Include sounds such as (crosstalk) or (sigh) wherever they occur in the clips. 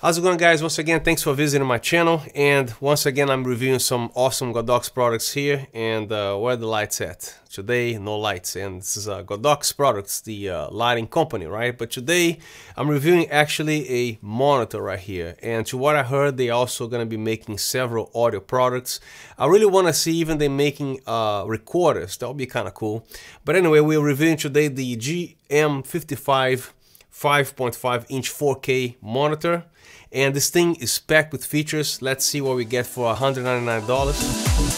How's it going guys? Once again, thanks for visiting my channel and once again I'm reviewing some awesome Godox products here and uh, where the lights at? Today, no lights and this is uh, Godox products, the uh, lighting company, right? But today I'm reviewing actually a monitor right here and to what I heard they're also going to be making several audio products. I really want to see even they making uh, recorders, that would be kind of cool. But anyway, we're reviewing today the GM55 5.5 inch 4K monitor and this thing is packed with features. Let's see what we get for $199.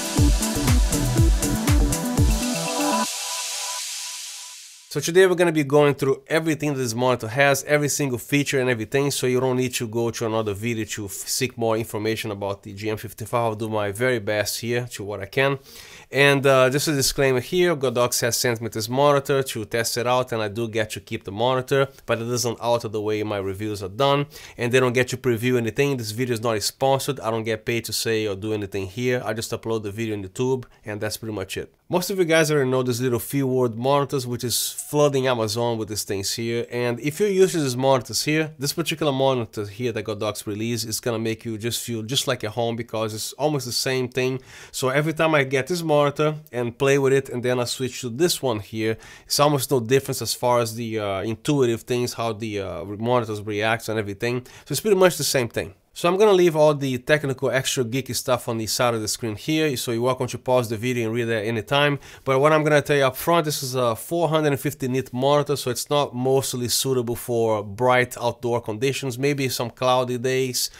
So today we're going to be going through everything this monitor has, every single feature and everything, so you don't need to go to another video to seek more information about the GM55. I'll do my very best here to what I can. And uh, just a disclaimer here, Godox has sent me this monitor to test it out and I do get to keep the monitor, but it doesn't alter the way my reviews are done and they don't get to preview anything. This video is not sponsored, I don't get paid to say or do anything here. I just upload the video on YouTube and that's pretty much it. Most of you guys already know this little Feelworld monitors which is flooding Amazon with these things here and if you're using these monitors here, this particular monitor here that Godox released is gonna make you just feel just like at home because it's almost the same thing. So every time I get this monitor and play with it and then I switch to this one here, it's almost no difference as far as the uh, intuitive things, how the uh, monitors react and everything. So it's pretty much the same thing. So I'm gonna leave all the technical extra geeky stuff on the side of the screen here, so you're welcome to pause the video and read that anytime. But what I'm gonna tell you up front, this is a 450 nit monitor, so it's not mostly suitable for bright outdoor conditions, maybe some cloudy days.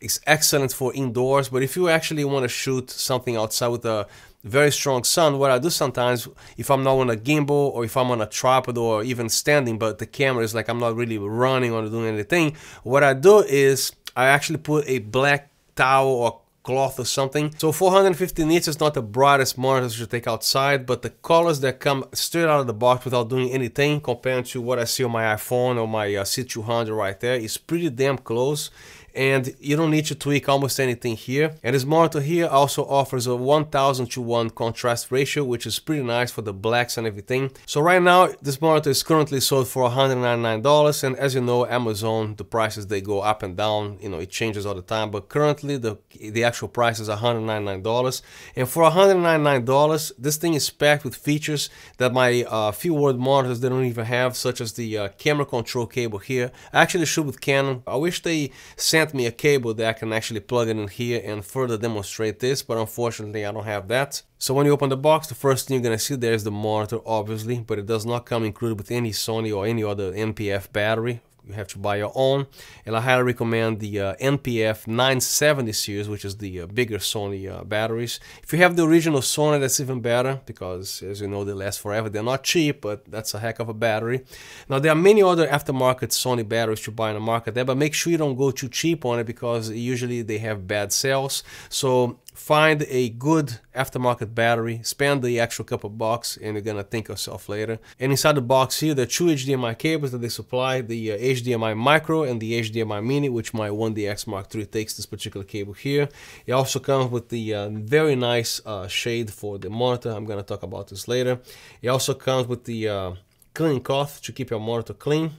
It's excellent for indoors, but if you actually want to shoot something outside with a very strong sun, what I do sometimes, if I'm not on a gimbal or if I'm on a tripod or even standing, but the camera is like I'm not really running or doing anything, what I do is I actually put a black towel or cloth or something. So 450 nits is not the brightest monitor you take outside, but the colors that come straight out of the box without doing anything compared to what I see on my iPhone or my uh, C200 right there is pretty damn close and you don't need to tweak almost anything here. And this monitor here also offers a 1000 to 1 contrast ratio, which is pretty nice for the blacks and everything. So right now, this monitor is currently sold for $199, and as you know, Amazon, the prices, they go up and down, you know, it changes all the time, but currently the, the actual price is $199. And for $199, this thing is packed with features that my uh, Feelworld monitors, they don't even have, such as the uh, camera control cable here. I actually shoot with Canon. I wish they sent sent me a cable that I can actually plug it in here and further demonstrate this, but unfortunately I don't have that. So when you open the box, the first thing you're gonna see there is the monitor, obviously, but it does not come included with any Sony or any other NPF battery you have to buy your own. And I highly recommend the uh, NPF 970 series which is the uh, bigger Sony uh, batteries. If you have the original Sony that's even better because as you know they last forever. They're not cheap but that's a heck of a battery. Now there are many other aftermarket Sony batteries to buy in the market there but make sure you don't go too cheap on it because usually they have bad sales. So find a good aftermarket battery, spend the extra couple bucks, and you're gonna thank yourself later. And inside the box here, the two HDMI cables that they supply, the uh, HDMI Micro and the HDMI Mini, which my 1DX Mark III takes this particular cable here. It also comes with the uh, very nice uh, shade for the monitor. I'm gonna talk about this later. It also comes with the uh, cleaning cloth to keep your monitor clean.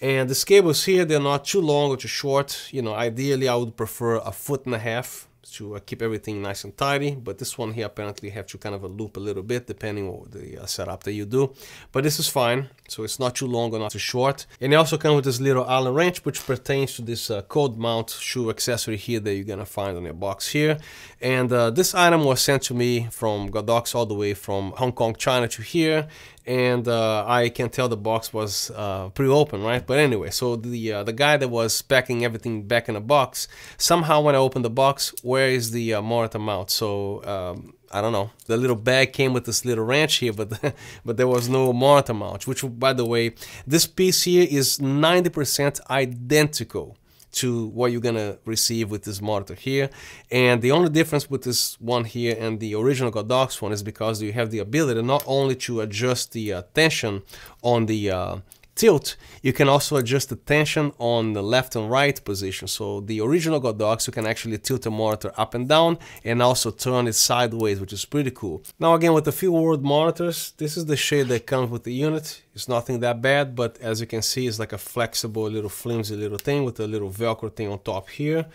And the cables here, they're not too long or too short. You know, ideally I would prefer a foot and a half to uh, keep everything nice and tidy but this one here apparently have to kind of a loop a little bit depending on the uh, setup that you do. But this is fine so it's not too long or not too short and it also comes with this little allen wrench which pertains to this uh, cold mount shoe accessory here that you're gonna find on your box here and uh, this item was sent to me from Godox all the way from Hong Kong China to here and uh, I can tell the box was uh, pre-open, right? But anyway, so the uh, the guy that was packing everything back in the box, somehow when I opened the box, where is the uh, monitor mount? So um, I don't know. The little bag came with this little wrench here, but (laughs) but there was no monitor mount. Which, by the way, this piece here is 90% identical to what you're gonna receive with this monitor here. And the only difference with this one here and the original Godox one is because you have the ability not only to adjust the uh, tension on the uh, tilt, you can also adjust the tension on the left and right position. So the original Godox, you can actually tilt the monitor up and down and also turn it sideways, which is pretty cool. Now again, with the Feelworld monitors, this is the shade that comes with the unit. It's nothing that bad, but as you can see, it's like a flexible little flimsy little thing with a little Velcro thing on top here.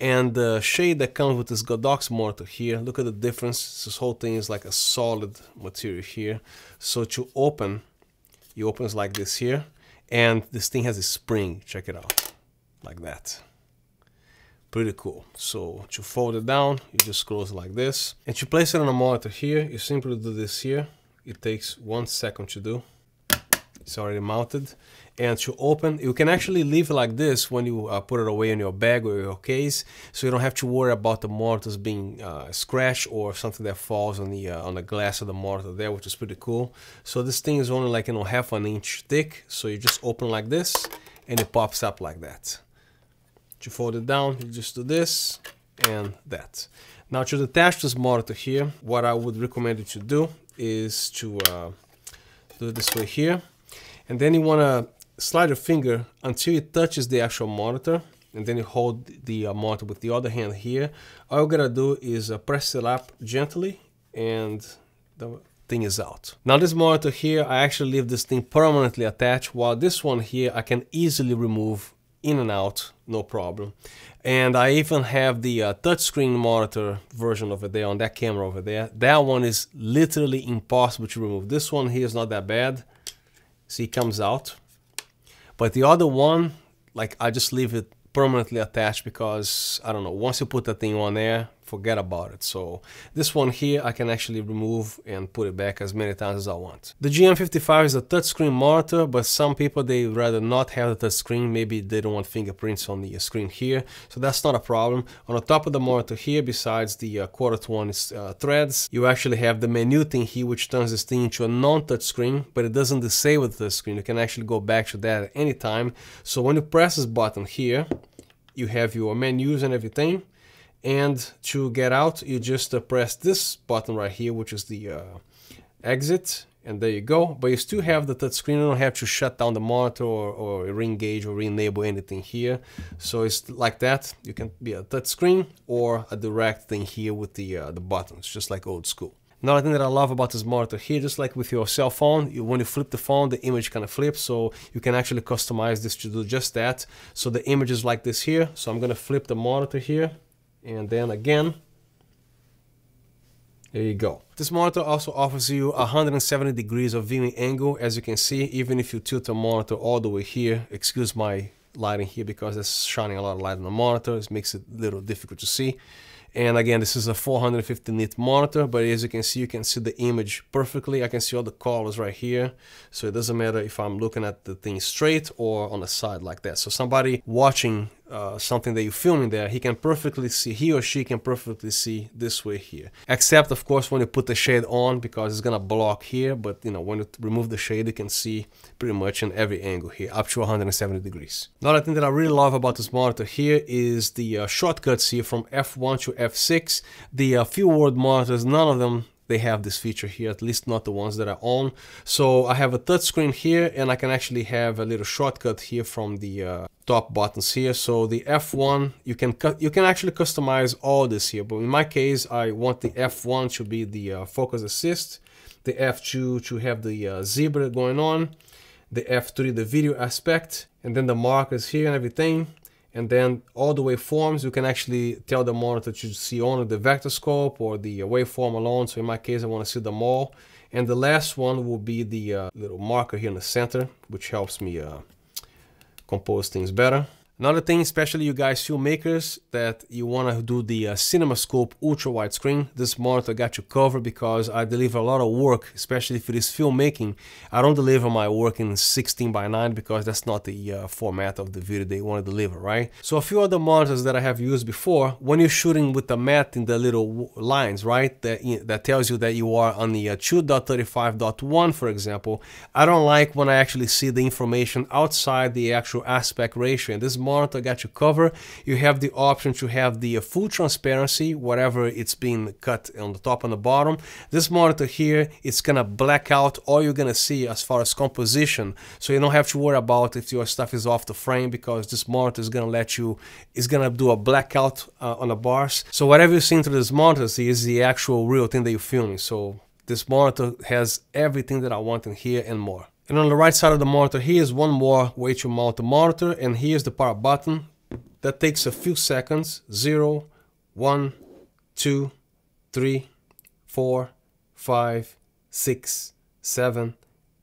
And the shade that comes with this Godox monitor here, look at the difference. This whole thing is like a solid material here. So to open, you opens like this here. And this thing has a spring, check it out, like that. Pretty cool. So to fold it down, you just close it like this. And to place it on a monitor here, you simply do this here. It takes one second to do. It's already mounted. And to open, you can actually leave it like this when you uh, put it away in your bag or your case, so you don't have to worry about the monitors being uh, scratched or something that falls on the uh, on the glass of the monitor there, which is pretty cool. So this thing is only like you know half an inch thick, so you just open like this, and it pops up like that. To fold it down, you just do this and that. Now to detach this monitor here, what I would recommend you to do is to uh, do it this way here and then you want to slide your finger until it touches the actual monitor and then you hold the uh, monitor with the other hand here. All you're gonna do is uh, press it up gently and the thing is out. Now this monitor here I actually leave this thing permanently attached. While this one here I can easily remove in and out no problem. And I even have the uh, touchscreen monitor version over there on that camera over there. That one is literally impossible to remove. This one here is not that bad. See it comes out but the other one like I just leave it permanently attached because I don't know once you put that thing on there forget about it. So this one here I can actually remove and put it back as many times as I want. The GM55 is a touchscreen monitor but some people they rather not have the touchscreen. Maybe they don't want fingerprints on the screen here. So that's not a problem. On the top of the monitor here besides the uh, quarter to one uh, threads you actually have the menu thing here which turns this thing into a non-touch screen but it doesn't disable the screen you can actually go back to that at any time so when you press this button here you have your menus and everything and to get out you just uh, press this button right here which is the uh, exit and there you go. But you still have the touch screen. You don't have to shut down the monitor or, or re-engage or re-enable anything here. So it's like that. You can be a touch screen or a direct thing here with the uh, the buttons just like old school. Another thing that I love about this monitor here, just like with your cell phone, you, when you flip the phone, the image kind of flips, so you can actually customize this to do just that. So the image is like this here, so I'm gonna flip the monitor here, and then again there you go. This monitor also offers you 170 degrees of viewing angle as you can see even if you tilt the monitor all the way here. Excuse my lighting here because it's shining a lot of light on the monitor. It makes it a little difficult to see. And again this is a 450 nit monitor but as you can see you can see the image perfectly. I can see all the colors right here. So it doesn't matter if I'm looking at the thing straight or on the side like that. So somebody watching uh, something that you're filming there, he can perfectly see, he or she can perfectly see this way here. Except of course when you put the shade on because it's gonna block here, but you know, when you remove the shade, you can see pretty much in every angle here, up to 170 degrees. Another thing that I really love about this monitor here is the uh, shortcuts here from F1 to F6. The uh, Feelworld monitors, none of them they have this feature here, at least not the ones that I own. So I have a touch screen here and I can actually have a little shortcut here from the uh, top buttons here. So the F1, you can you can actually customize all this here, but in my case, I want the F1 to be the uh, focus assist, the F2 to have the uh, zebra going on, the F3 the video aspect, and then the markers here and everything and then all the waveforms you can actually tell the monitor to see only the vector scope or the waveform alone. So in my case I want to see them all. And the last one will be the uh, little marker here in the center which helps me uh, compose things better Another thing, especially you guys filmmakers, that you want to do the uh, CinemaScope ultra widescreen, this monitor got you covered because I deliver a lot of work, especially if it is filmmaking. I don't deliver my work in 16 by 9 because that's not the uh, format of the video they want to deliver, right? So a few other monitors that I have used before, when you're shooting with the mat in the little lines, right, that, that tells you that you are on the uh, 2.35.1, for example, I don't like when I actually see the information outside the actual aspect ratio. And this monitor got you covered. You have the option to have the uh, full transparency, whatever it's been cut on the top and the bottom. This monitor here, it's gonna black out all you're gonna see as far as composition. So you don't have to worry about if your stuff is off the frame because this monitor is gonna let you, is gonna do a blackout uh, on the bars. So whatever you're seeing through this monitor is the actual real thing that you're filming. So this monitor has everything that I want in here and more. And on the right side of the monitor, here is one more way to mount the monitor, and here's the power button. That takes a few seconds. Zero, one, two, three, four, five, six, seven,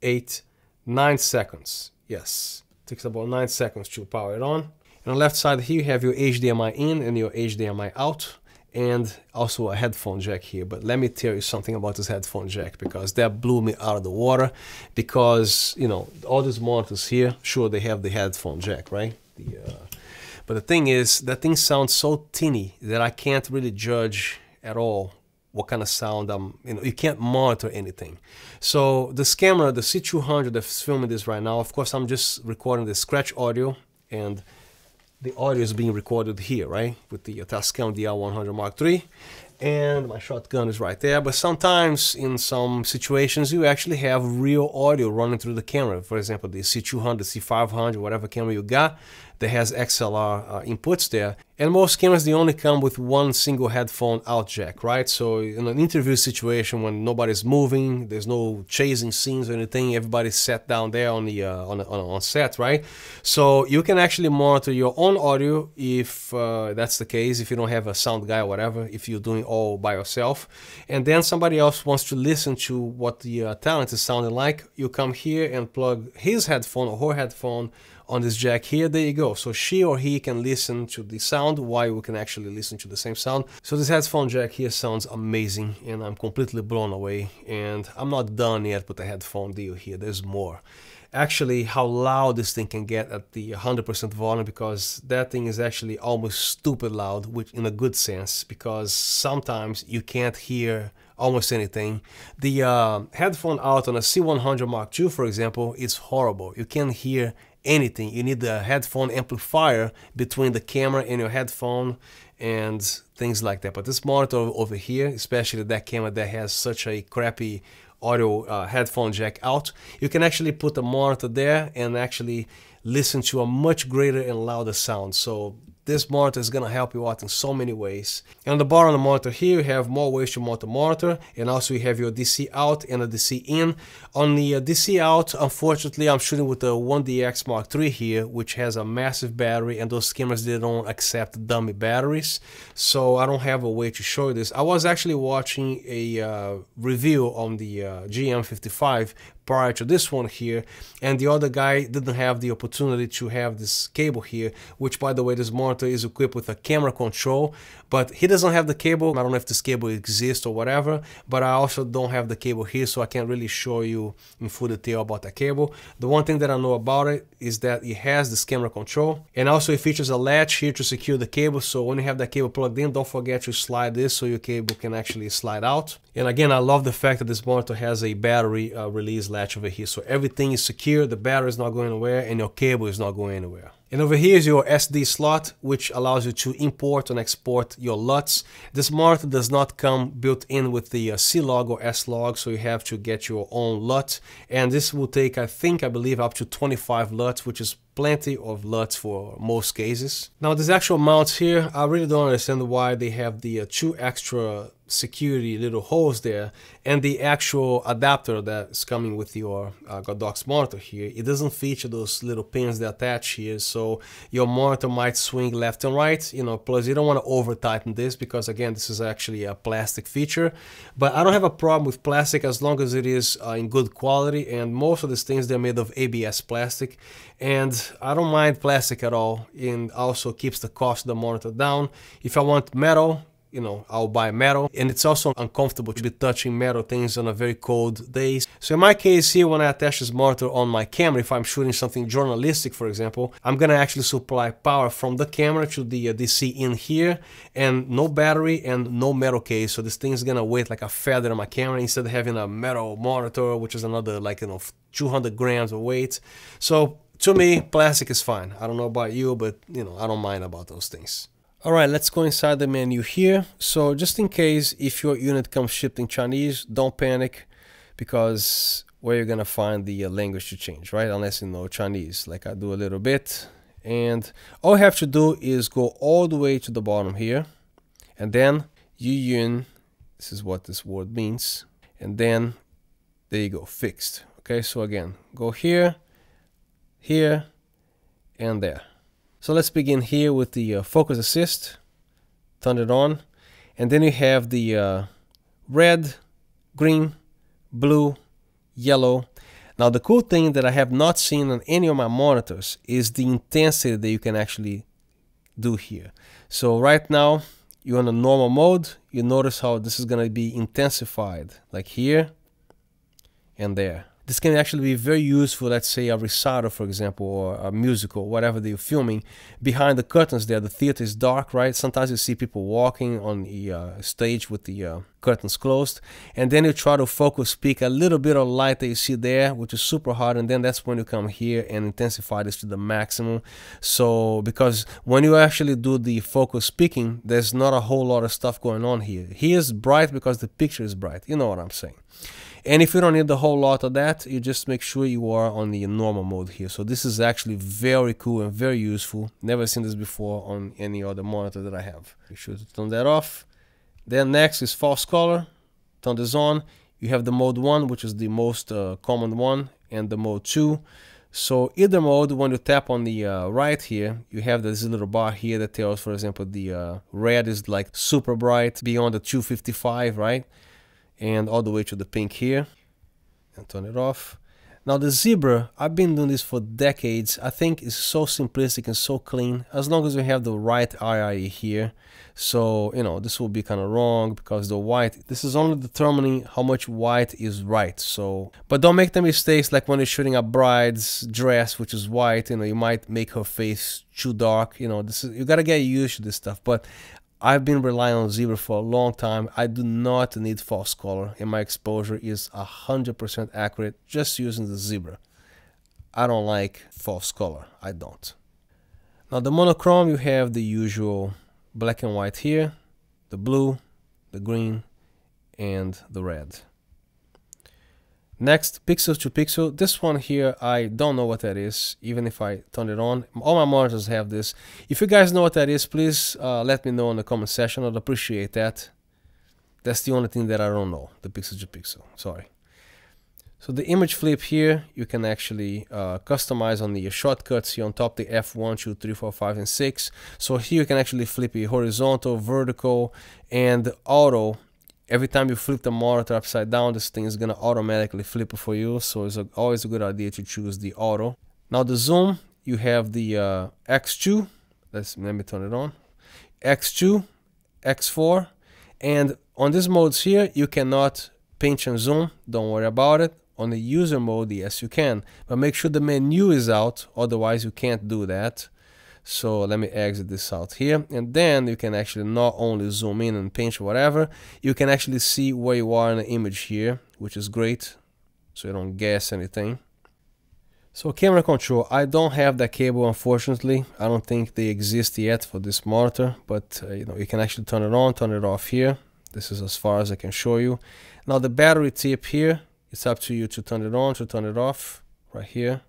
eight, nine seconds. Yes, it takes about nine seconds to power it on. And on the left side here, you have your HDMI in and your HDMI out and also a headphone jack here. But let me tell you something about this headphone jack because that blew me out of the water because, you know, all these monitors here, sure, they have the headphone jack, right? The, uh, but the thing is, that thing sounds so tinny that I can't really judge at all what kind of sound I'm, you know, you can't monitor anything. So this camera, the C200 that's filming this right now, of course, I'm just recording the scratch audio and the audio is being recorded here, right? With the Tascam DR100 Mark III. And my shotgun is right there. But sometimes in some situations, you actually have real audio running through the camera. For example, the C200, C500, whatever camera you got, that has XLR uh, inputs there. And most cameras, they only come with one single headphone out jack, right? So in an interview situation when nobody's moving, there's no chasing scenes or anything, everybody's sat down there on the uh, on, on, on, set, right? So you can actually monitor your own audio if uh, that's the case, if you don't have a sound guy or whatever, if you're doing all by yourself. And then somebody else wants to listen to what the uh, talent is sounding like, you come here and plug his headphone or her headphone on this jack here, there you go. So she or he can listen to the sound while we can actually listen to the same sound. So this headphone jack here sounds amazing and I'm completely blown away. And I'm not done yet with the headphone deal here, there's more. Actually, how loud this thing can get at the 100% volume because that thing is actually almost stupid loud, which in a good sense, because sometimes you can't hear almost anything. The uh, headphone out on a C100 Mark II, for example, is horrible. You can't hear anything. You need the headphone amplifier between the camera and your headphone and things like that. But this monitor over here, especially that camera that has such a crappy audio uh, headphone jack out, you can actually put the monitor there and actually listen to a much greater and louder sound. So this monitor is going to help you out in so many ways. And on the bottom of the monitor here, you have more ways to mount the monitor. And also you have your DC out and a DC in. On the uh, DC out, unfortunately, I'm shooting with the 1DX Mark III here, which has a massive battery. And those cameras, they don't accept dummy batteries. So I don't have a way to show you this. I was actually watching a uh, review on the uh, GM55 prior to this one here and the other guy didn't have the opportunity to have this cable here which by the way this monitor is equipped with a camera control but he doesn't have the cable. I don't know if this cable exists or whatever but I also don't have the cable here so I can't really show you in full detail about the cable. The one thing that I know about it is that it has this camera control and also it features a latch here to secure the cable so when you have that cable plugged in don't forget to slide this so your cable can actually slide out. And again I love the fact that this monitor has a battery uh, release latch over here. So everything is secure, the battery is not going anywhere, and your cable is not going anywhere. And over here is your SD slot, which allows you to import and export your LUTs. This monitor does not come built in with the uh, C-Log or S-Log, so you have to get your own LUT. And this will take, I think, I believe, up to 25 LUTs, which is plenty of LUTs for most cases. Now, these actual mounts here, I really don't understand why they have the uh, two extra security little holes there and the actual adapter that's coming with your uh, Godox monitor here it doesn't feature those little pins that attach here. So your monitor might swing left and right you know plus you don't want to over tighten this because again this is actually a plastic feature. But I don't have a problem with plastic as long as it is uh, in good quality and most of these things they're made of ABS plastic. And I don't mind plastic at all and also keeps the cost of the monitor down. If I want metal you know, I'll buy metal. And it's also uncomfortable to be touching metal things on a very cold days. So in my case here, when I attach this monitor on my camera, if I'm shooting something journalistic, for example, I'm gonna actually supply power from the camera to the uh, DC in here and no battery and no metal case. So this thing is gonna weigh like a feather on my camera instead of having a metal monitor, which is another like, you know, 200 grams of weight. So to me, plastic is fine. I don't know about you, but you know, I don't mind about those things. All right, let's go inside the menu here. So just in case if your unit comes shipped in Chinese, don't panic because where you're gonna find the uh, language to change, right? Unless you know Chinese, like I do a little bit. And all you have to do is go all the way to the bottom here and then Yun, this is what this word means. And then there you go, fixed. Okay, so again, go here, here, and there. So let's begin here with the uh, focus assist, turn it on, and then you have the uh, red, green, blue, yellow. Now the cool thing that I have not seen on any of my monitors is the intensity that you can actually do here. So right now you're on a normal mode, you notice how this is gonna be intensified, like here and there. This can actually be very useful, let's say a recital, for example, or a musical, whatever they're filming. Behind the curtains there, the theater is dark, right? Sometimes you see people walking on the uh, stage with the uh, curtains closed. And then you try to focus peak a little bit of light that you see there, which is super hard. And then that's when you come here and intensify this to the maximum. So, because when you actually do the focus peaking, there's not a whole lot of stuff going on here. Here is bright because the picture is bright. You know what I'm saying. And if you don't need the whole lot of that, you just make sure you are on the normal mode here. So this is actually very cool and very useful. Never seen this before on any other monitor that I have. Make sure to turn that off. Then next is false color. Turn this on. You have the mode 1, which is the most uh, common one, and the mode 2. So either mode, when you tap on the uh, right here, you have this little bar here that tells, for example, the uh, red is like super bright beyond the 255, right? And all the way to the pink here and turn it off. Now the zebra, I've been doing this for decades. I think it's so simplistic and so clean as long as we have the right IRE here. So, you know, this will be kind of wrong because the white, this is only determining how much white is right. So, but don't make the mistakes like when you're shooting a bride's dress, which is white, you know, you might make her face too dark. You know, this is, you got to get used to this stuff. But I've been relying on Zebra for a long time. I do not need false color and my exposure is 100% accurate just using the Zebra. I don't like false color. I don't. Now the monochrome you have the usual black and white here, the blue, the green, and the red. Next, pixel to pixel. This one here, I don't know what that is, even if I turn it on. All my monitors have this. If you guys know what that is, please uh, let me know in the comment section. I'd appreciate that. That's the only thing that I don't know, the pixel to pixel. Sorry. So the image flip here, you can actually uh, customize on the shortcuts here on top, the F1, 2, 3, 4, 5, and 6. So here you can actually flip it horizontal, vertical, and auto every time you flip the monitor upside down, this thing is gonna automatically flip it for you. So it's always a good idea to choose the auto. Now the zoom, you have the uh, X2. Let's let me turn it on. X2, X4, and on these modes here, you cannot pinch and zoom. Don't worry about it. On the user mode, yes, you can, but make sure the menu is out. Otherwise, you can't do that. So let me exit this out here. And then you can actually not only zoom in and pinch whatever, you can actually see where you are in the image here, which is great. So you don't guess anything. So camera control, I don't have that cable unfortunately. I don't think they exist yet for this monitor, but uh, you know you can actually turn it on, turn it off here. This is as far as I can show you. Now the battery tip here, it's up to you to turn it on, to turn it off, right here.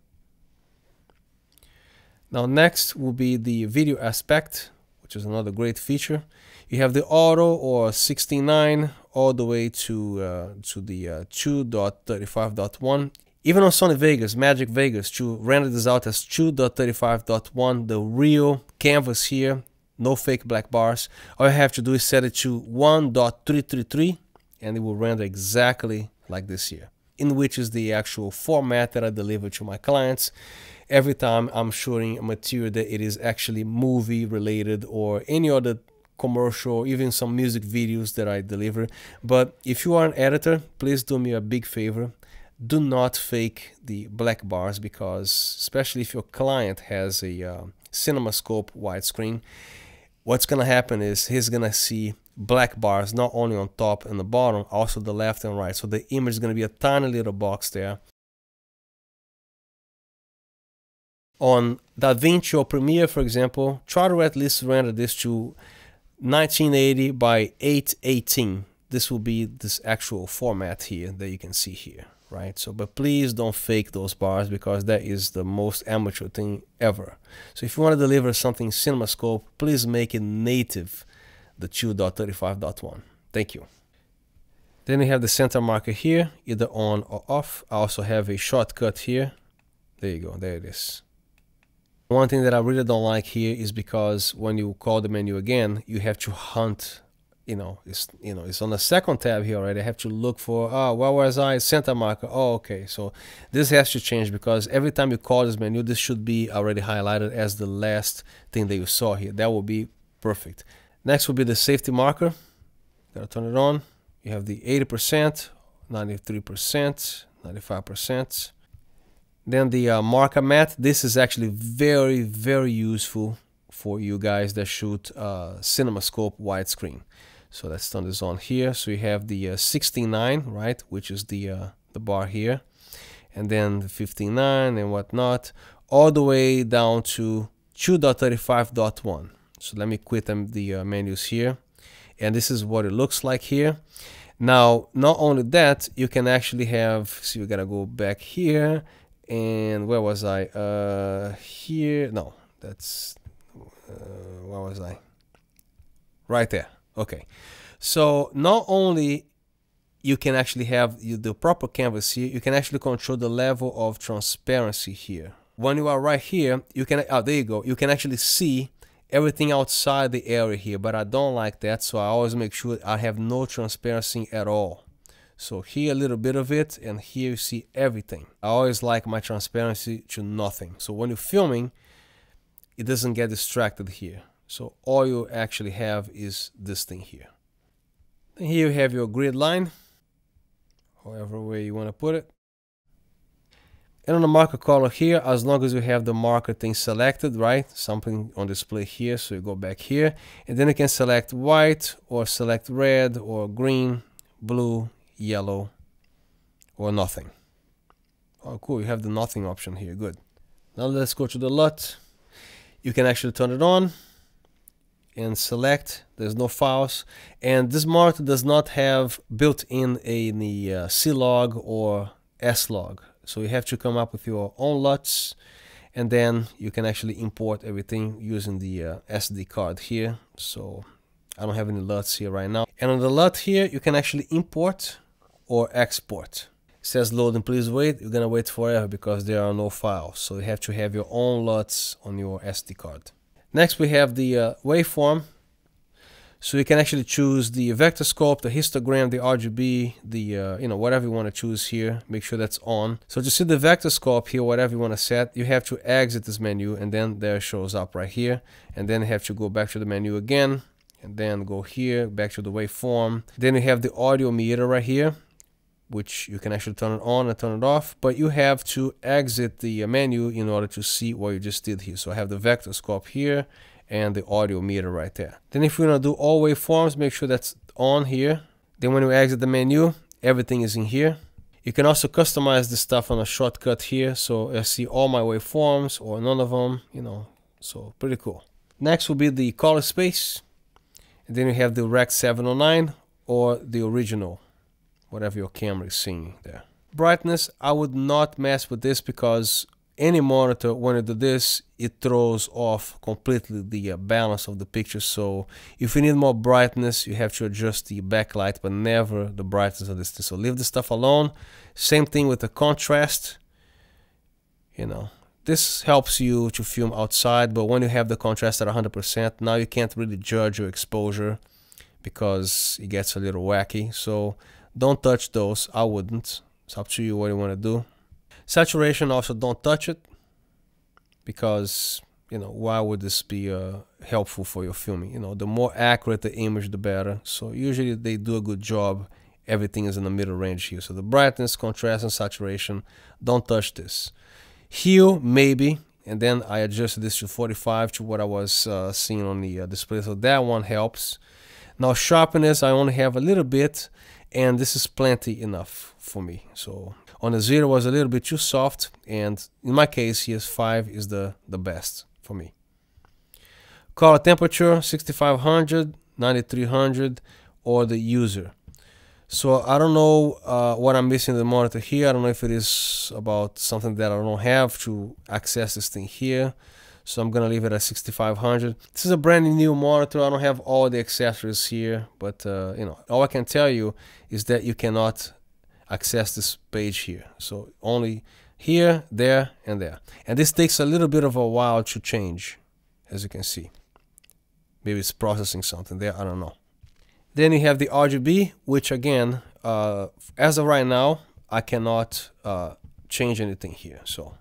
Now next will be the video aspect, which is another great feature. You have the auto or 69 all the way to uh, to the uh, 2.35.1. Even on Sony Vegas, Magix Vegas, to render this out as 2.35.1, the real canvas here, no fake black bars. All you have to do is set it to 1.333 and it will render exactly like this here, in which is the actual format that I deliver to my clients every time I'm shooting a material that it is actually movie related or any other commercial, even some music videos that I deliver. But if you are an editor, please do me a big favor. Do not fake the black bars because, especially if your client has a uh, CinemaScope widescreen, what's gonna happen is he's gonna see black bars not only on top and the bottom, also the left and right. So the image is gonna be a tiny little box there On DaVinci or Premiere, for example, try to at least render this to 1980 by 818. This will be this actual format here that you can see here, right? So, but please don't fake those bars because that is the most amateur thing ever. So if you want to deliver something CinemaScope, please make it native, the 2.35.1. Thank you. Then we have the center marker here, either on or off. I also have a shortcut here. There you go, there it is. One thing that I really don't like here is because when you call the menu again, you have to hunt. You know, it's you know it's on the second tab here already. I have to look for oh where was I center marker. Oh okay, so this has to change because every time you call this menu, this should be already highlighted as the last thing that you saw here. That will be perfect. Next will be the safety marker. Gotta turn it on. You have the 80%, 93%, 95%. Then the uh, marker mat. this is actually very, very useful for you guys that shoot uh, CinemaScope widescreen. So let's turn this on here. So you have the uh, 69, right, which is the uh, the bar here, and then the 59 and whatnot, all the way down to 2.35.1. So let me quit them the uh, menus here, and this is what it looks like here. Now, not only that, you can actually have. See, we gotta go back here and where was I? Uh, here, no, that's, uh, where was I? Right there, okay. So not only you can actually have the proper canvas here, you can actually control the level of transparency here. When you are right here, you can, oh, there you go, you can actually see everything outside the area here, but I don't like that, so I always make sure I have no transparency at all. So here a little bit of it and here you see everything. I always like my transparency to nothing. So when you're filming, it doesn't get distracted here. So all you actually have is this thing here. And here you have your grid line, however way you want to put it. And on the marker color here, as long as you have the marker thing selected, right? Something on display here, so you go back here. And then you can select white or select red or green, blue, yellow, or nothing. Oh, cool, you have the nothing option here, good. Now let's go to the LUT. You can actually turn it on and select, there's no files. And this monitor does not have built-in any uh, C-Log or S-Log. So you have to come up with your own LUTs and then you can actually import everything using the uh, SD card here. So I don't have any LUTs here right now. And on the LUT here, you can actually import or export. It says loading, please wait. You're gonna wait forever because there are no files. So you have to have your own LUTs on your SD card. Next we have the uh, waveform. So you can actually choose the vector scope, the histogram, the RGB, the, uh, you know, whatever you want to choose here. Make sure that's on. So to see the vector scope here, whatever you want to set, you have to exit this menu and then there shows up right here. And then have to go back to the menu again and then go here, back to the waveform. Then you have the audio meter right here which you can actually turn it on and turn it off, but you have to exit the uh, menu in order to see what you just did here. So I have the vector scope here and the audio meter right there. Then if you're gonna do all waveforms, make sure that's on here. Then when you exit the menu, everything is in here. You can also customize the stuff on a shortcut here. So I see all my waveforms or none of them, you know, so pretty cool. Next will be the color space. And then you have the Rec 709 or the original whatever your camera is seeing there. Brightness, I would not mess with this because any monitor, when you do this, it throws off completely the uh, balance of the picture. So if you need more brightness, you have to adjust the backlight, but never the brightness of this. So leave this stuff alone. Same thing with the contrast. You know, this helps you to film outside, but when you have the contrast at 100%, now you can't really judge your exposure because it gets a little wacky. So don't touch those. I wouldn't. It's up to you what you want to do. Saturation also don't touch it because you know why would this be uh, helpful for your filming? You know the more accurate the image, the better. So usually they do a good job. Everything is in the middle range here. So the brightness, contrast, and saturation. Don't touch this. Hue maybe, and then I adjusted this to 45 to what I was uh, seeing on the uh, display. So that one helps. Now sharpness, I only have a little bit and this is plenty enough for me. So On the zero was a little bit too soft, and in my case, ES5 is the, the best for me. Color temperature 6500, 9300, or the user. So I don't know uh, what I'm missing in the monitor here. I don't know if it is about something that I don't have to access this thing here. So I'm gonna leave it at 6500. This is a brand new monitor. I don't have all the accessories here, but uh, you know, all I can tell you is that you cannot access this page here. So only here, there, and there. And this takes a little bit of a while to change, as you can see. Maybe it's processing something there. I don't know. Then you have the RGB, which again, uh, as of right now, I cannot uh, change anything here. So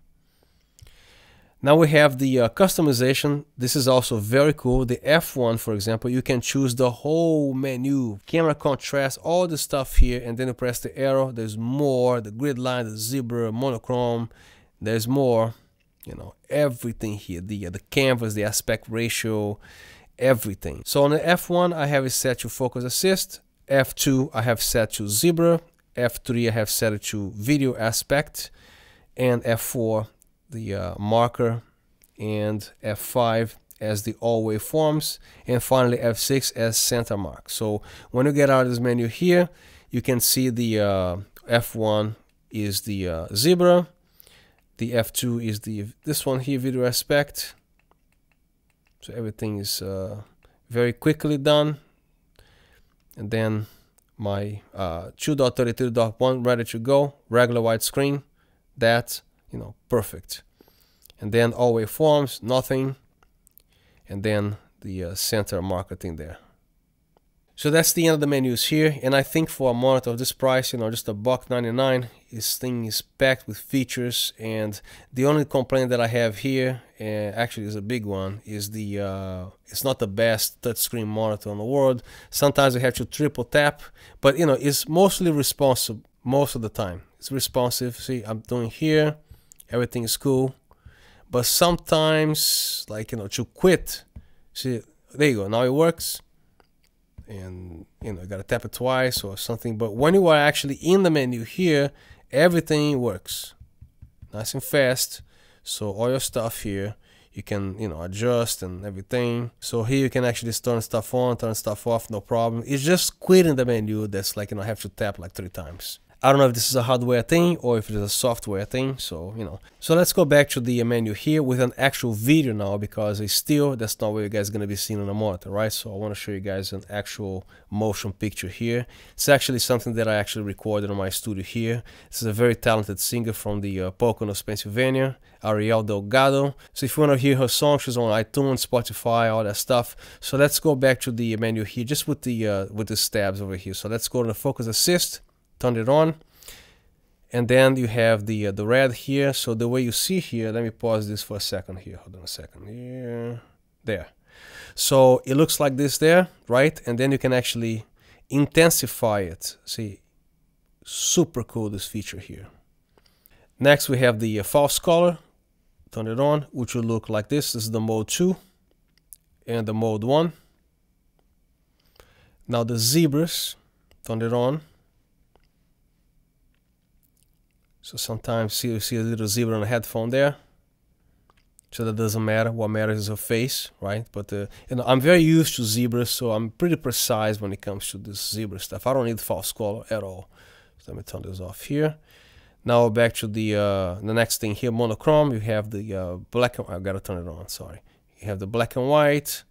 now we have the uh, customization. This is also very cool. The F1, for example, you can choose the whole menu, camera contrast, all the stuff here, and then you press the arrow. There's more, the grid line, the zebra, monochrome. There's more, you know, everything here. The, uh, the canvas, the aspect ratio, everything. So on the F1, I have it set to focus assist. F2, I have set to zebra. F3, I have set it to video aspect. And F4, the uh, marker. And F5 as the all waveforms. And finally, F6 as center mark. So when you get out of this menu here, you can see the uh, F1 is the uh, zebra. The F2 is the this one here, video aspect so everything is uh, very quickly done and then my uh, 2.32.1 ready to go regular widescreen that you know perfect and then all waveforms nothing. And then the uh, center marketing there. So that's the end of the menus here, and I think for a monitor of this price, you know, just a buck 99, this thing is packed with features, and the only complaint that I have here, and actually is a big one, is the, uh, it's not the best touchscreen monitor in the world. Sometimes I have to triple tap, but you know, it's mostly responsive most of the time. It's responsive, see, I'm doing here, everything is cool, but sometimes, like, you know, to quit, see, there you go, now it works. And you know you gotta tap it twice or something. But when you are actually in the menu here everything works. Nice and fast. So all your stuff here you can you know adjust and everything. So here you can actually turn stuff on turn stuff off no problem. It's just quitting the menu that's like you know I have to tap like three times I don't know if this is a hardware thing or if it is a software thing, so, you know. So let's go back to the menu here with an actual video now because it's still, that's not what you guys going to be seeing on the monitor, right? So I want to show you guys an actual motion picture here. It's actually something that I actually recorded in my studio here. This is a very talented singer from the uh, Poconos, Pennsylvania, Ariel Delgado. So if you want to hear her song, she's on iTunes, Spotify, all that stuff. So let's go back to the menu here, just with the uh, with the stabs over here. So let's go to the focus assist turn it on. And then you have the uh, the red here. So the way you see here let me pause this for a second here. Hold on a second. Here there. So it looks like this there right? And then you can actually intensify it. See super cool this feature here. Next we have the uh, false color. Turn it on which will look like this. This is the mode 2 and the mode 1 now the zebras turn it on So sometimes you see a little zebra on a headphone there. So that doesn't matter. What matters is her face, right? But uh, you know, I'm very used to zebras, so I'm pretty precise when it comes to this zebra stuff. I don't need false color at all. So let me turn this off here. Now back to the uh, the next thing here, monochrome. You have the uh, black and I gotta turn it on. Sorry. You have the black and white.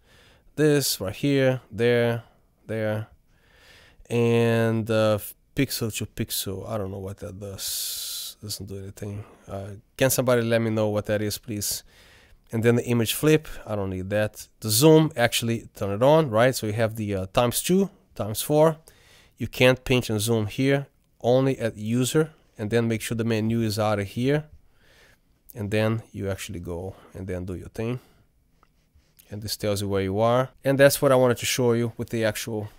This right here, there, there, and uh, pixel to pixel. I don't know what that does doesn't do anything. Uh, can somebody let me know what that is, please? And then the image flip, I don't need that. The zoom, actually turn it on, right? So you have the uh, times two, times four. You can't pinch and zoom here, only at user. And then make sure the menu is out of here. And then you actually go and then do your thing. And this tells you where you are. And that's what I wanted to show you with the actual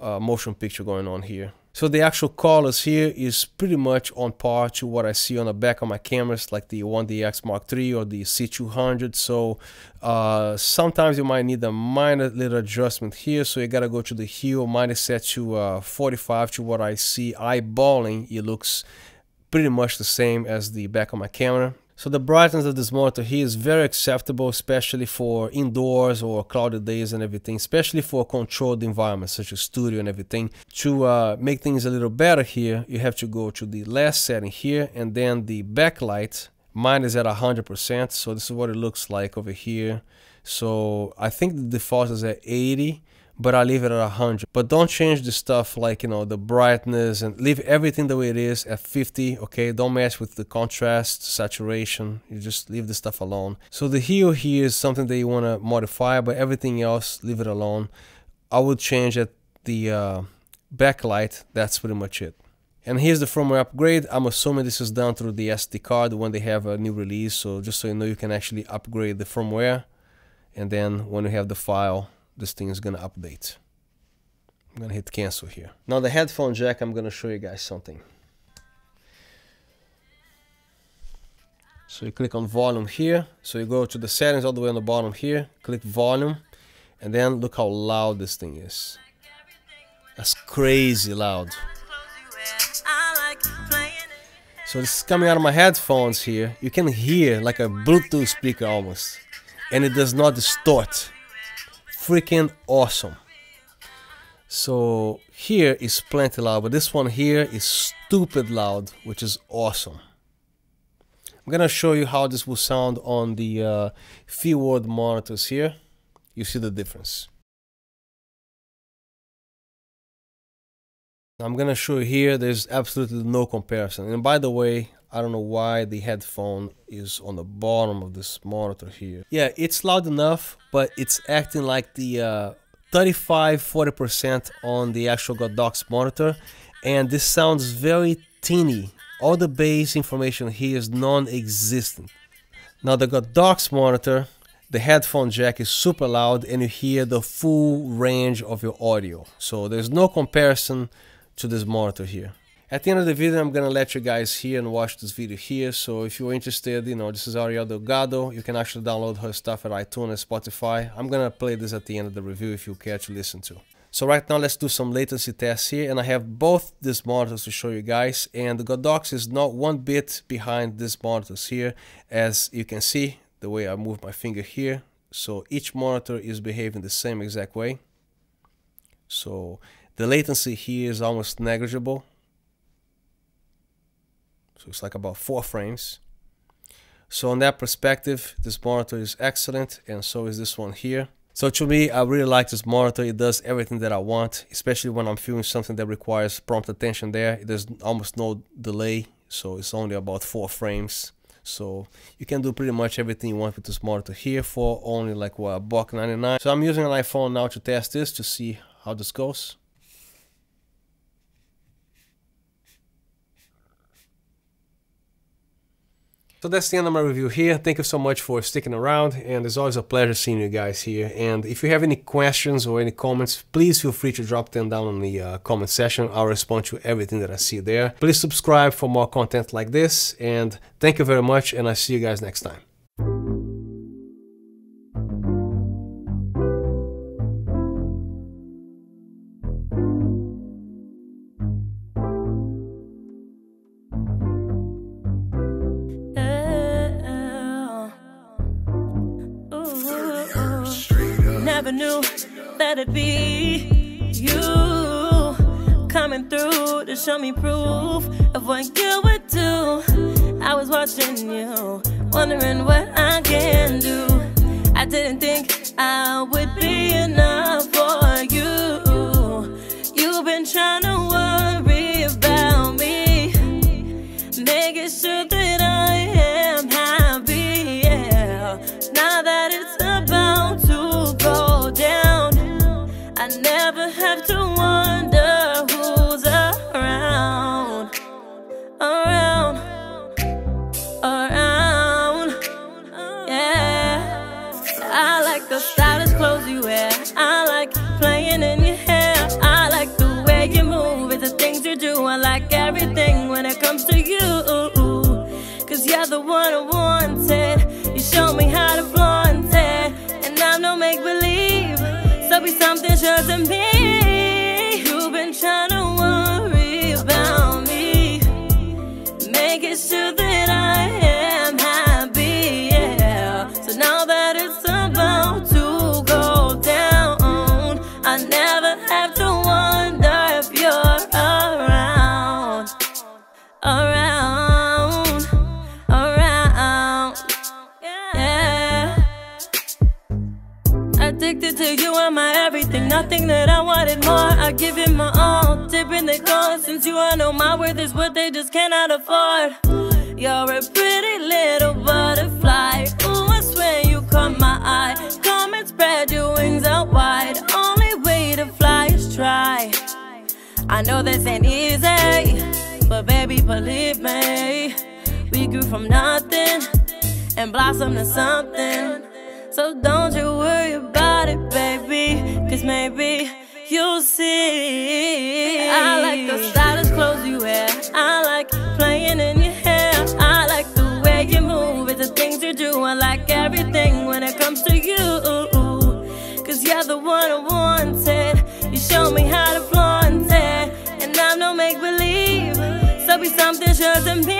uh, motion picture going on here. So the actual colors here is pretty much on par to what I see on the back of my cameras like the 1DX Mark III or the C200 so uh, sometimes you might need a minor little adjustment here. So you gotta go to the hue mine is set to uh, 45 to what I see eyeballing. It looks pretty much the same as the back of my camera. So the brightness of this monitor here is very acceptable, especially for indoors or cloudy days and everything, especially for controlled environments such as studio and everything. To uh, make things a little better here, you have to go to the last setting here and then the backlight. Mine is at 100%, so this is what it looks like over here. So I think the default is at 80 but I leave it at 100. But don't change the stuff like, you know, the brightness and leave everything the way it is at 50, okay? Don't mess with the contrast, saturation. You just leave the stuff alone. So the hue here is something that you want to modify, but everything else, leave it alone. I would change it the uh, backlight. That's pretty much it. And here's the firmware upgrade. I'm assuming this is done through the SD card when they have a new release. So just so you know, you can actually upgrade the firmware. And then when you have the file, this thing is gonna update. I'm gonna hit cancel here. Now the headphone jack, I'm gonna show you guys something. So you click on volume here. So you go to the settings all the way on the bottom here, click volume, and then look how loud this thing is. That's crazy loud. So this is coming out of my headphones here. You can hear like a Bluetooth speaker almost. And it does not distort freaking awesome. So here is plenty loud, but this one here is stupid loud, which is awesome. I'm gonna show you how this will sound on the uh, Feelworld monitors here. You see the difference. I'm gonna show you here, there's absolutely no comparison. And by the way, I don't know why the headphone is on the bottom of this monitor here. Yeah, it's loud enough, but it's acting like the uh, 35-40% on the actual Godox monitor. And this sounds very teeny. All the bass information here is non-existent. Now the Godox monitor, the headphone jack is super loud and you hear the full range of your audio. So there's no comparison to this monitor here. At the end of the video, I'm gonna let you guys hear and watch this video here. So if you're interested, you know, this is Ariel Delgado. You can actually download her stuff at iTunes Spotify. I'm gonna play this at the end of the review if you care to listen to. So right now, let's do some latency tests here. And I have both these monitors to show you guys. And the Godox is not one bit behind these monitors here. As you can see, the way I move my finger here. So each monitor is behaving the same exact way. So the latency here is almost negligible so it's like about four frames. So on that perspective, this monitor is excellent and so is this one here. So to me, I really like this monitor. It does everything that I want, especially when I'm filming something that requires prompt attention there. There's almost no delay, so it's only about four frames. So you can do pretty much everything you want with this monitor here for only like what, a buck 99. So I'm using an iPhone now to test this to see how this goes. So that's the end of my review here. Thank you so much for sticking around and it's always a pleasure seeing you guys here. And if you have any questions or any comments, please feel free to drop them down in the uh, comment section. I'll respond to everything that I see there. Please subscribe for more content like this and thank you very much and I'll see you guys next time. That it'd be you coming through to show me proof of what you would do. I was watching you, wondering what I can do. I didn't think I would be enough for you. You've been trying to worry be something worth is what they just cannot afford. You're a pretty little butterfly. Ooh, I swear you caught my eye. Come and spread your wings out wide. Only way to fly is try. I know this ain't easy, but baby, believe me, we grew from nothing and blossomed to something. So don't you worry about it, baby, cause maybe you'll see. I like the stylish clothes you wear, I like playing in your hair, I like the way you move, it's the things you do, I like everything when it comes to you. Cause you're the one I wanted, you show me how to flaunt it, and I'm no make believe, so be something sure to me.